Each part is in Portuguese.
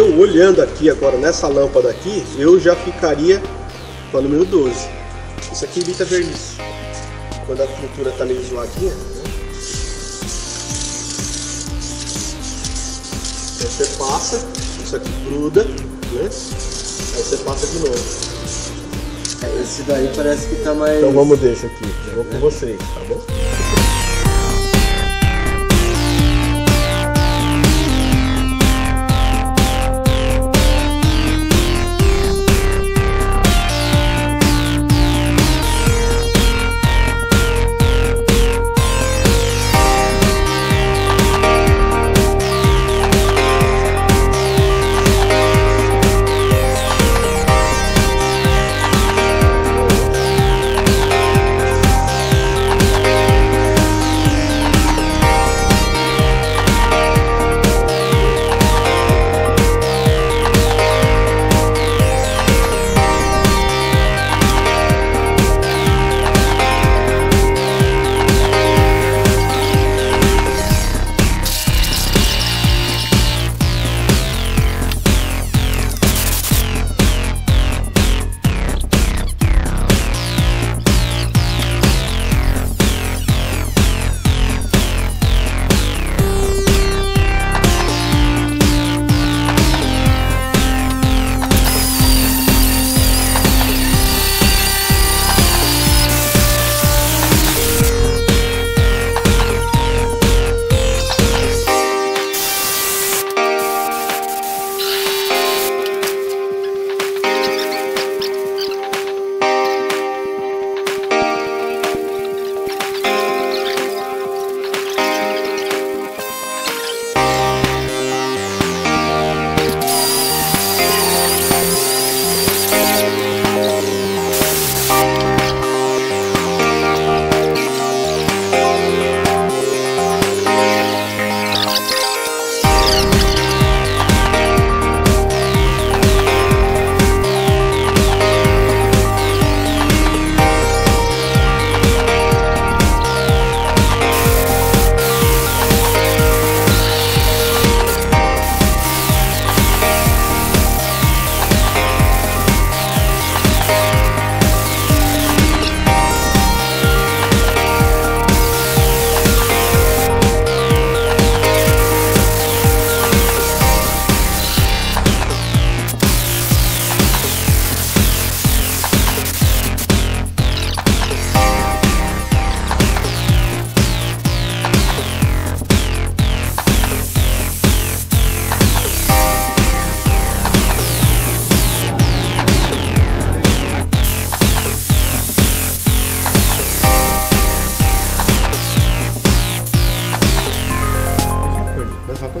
olhando aqui agora nessa lâmpada aqui, eu já ficaria com a número 12. Isso aqui evita verniz. Quando a pintura está meio zoadinha, né? Aí você passa, isso aqui gruda, né? Aí você passa de novo. Esse daí parece que tá mais. Então vamos desse aqui. Eu vou com vocês, tá bom?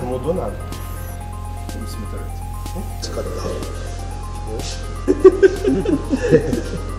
こもうどうなの見つめたやつ。使った。